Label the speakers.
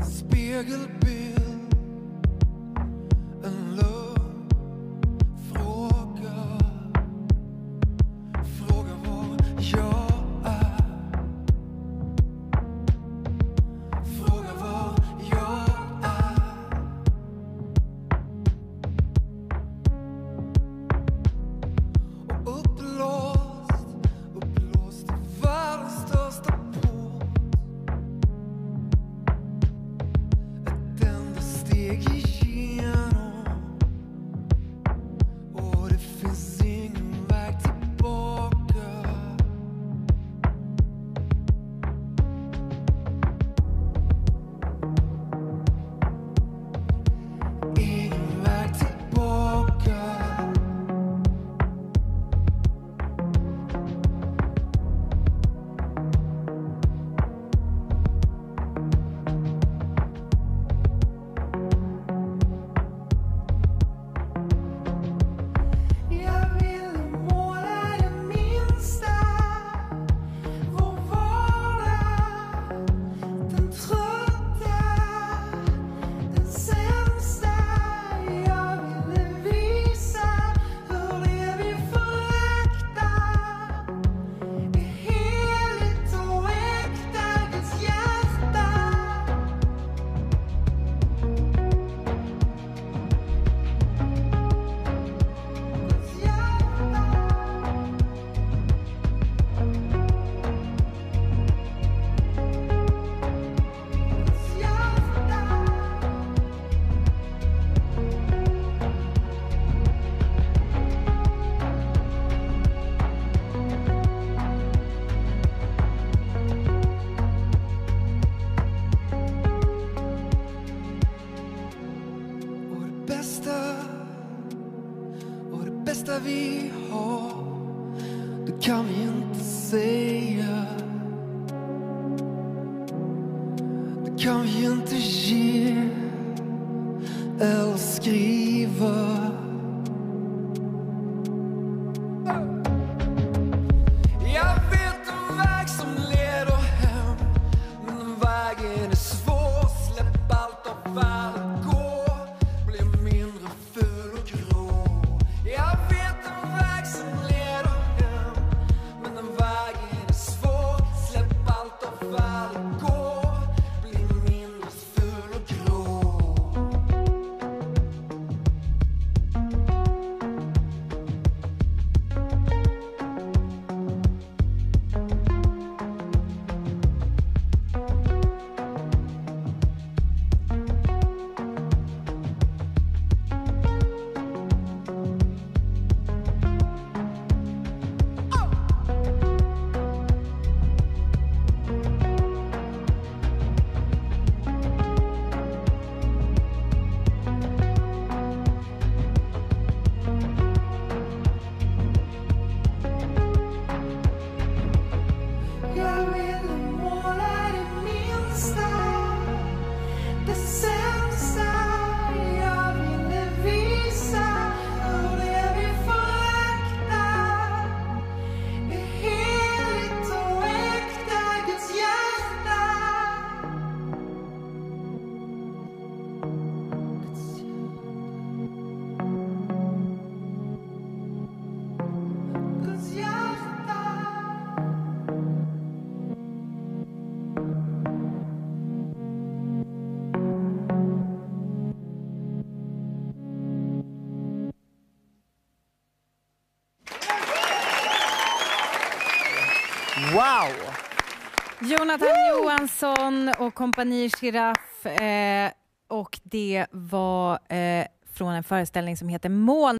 Speaker 1: Spiegelbild vi har, det kan vi inte säga. Det kan vi inte ge eller skriva.
Speaker 2: Wow!
Speaker 3: Jonathan Johansson och kompani Giraff. Eh, och det var eh, från en föreställning som heter Moln